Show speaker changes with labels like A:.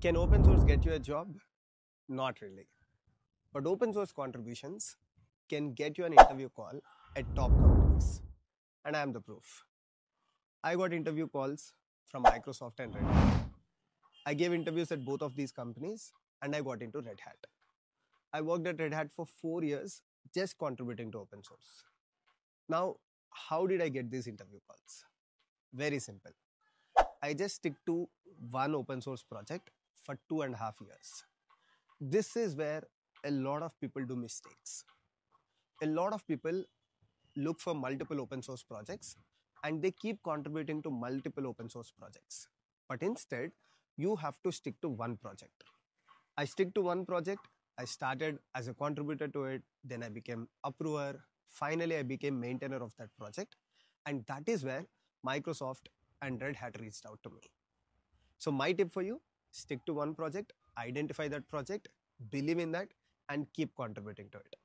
A: Can open source get you a job? Not really. But open source contributions can get you an interview call at top companies. And I am the proof. I got interview calls from Microsoft and Red Hat. I gave interviews at both of these companies and I got into Red Hat. I worked at Red Hat for four years just contributing to open source. Now, how did I get these interview calls? Very simple. I just stick to one open source project for two and a half years. This is where a lot of people do mistakes. A lot of people look for multiple open source projects and they keep contributing to multiple open source projects. But instead, you have to stick to one project. I stick to one project. I started as a contributor to it, then I became approver. Finally, I became maintainer of that project. And that is where Microsoft and Red Hat reached out to me. So, my tip for you stick to one project, identify that project, believe in that, and keep contributing to it.